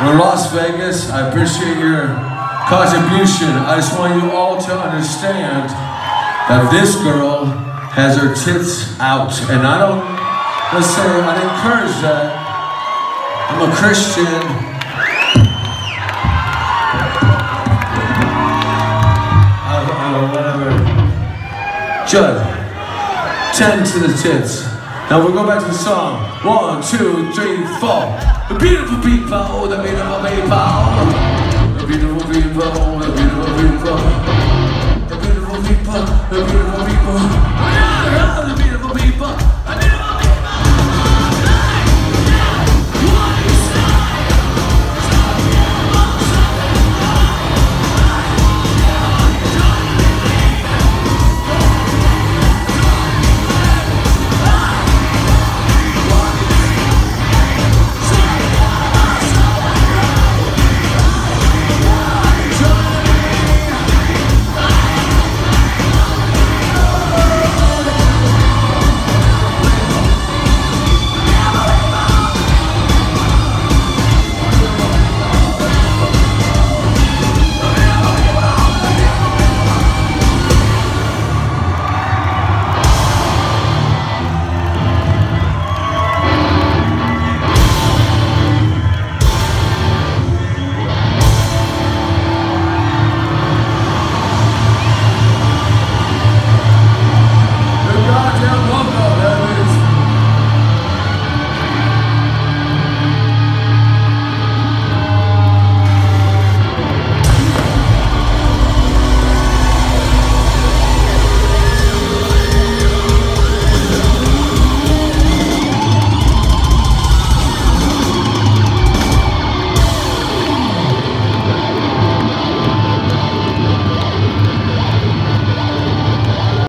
We're in Las Vegas. I appreciate your contribution. I just want you all to understand that this girl has her tits out. And I don't, let's say, I encourage that. I'm a Christian. I, I, whatever. Judd, 10 to the tits. Now we'll go back to the song. One, two, three, four. The beautiful people, the beautiful people. The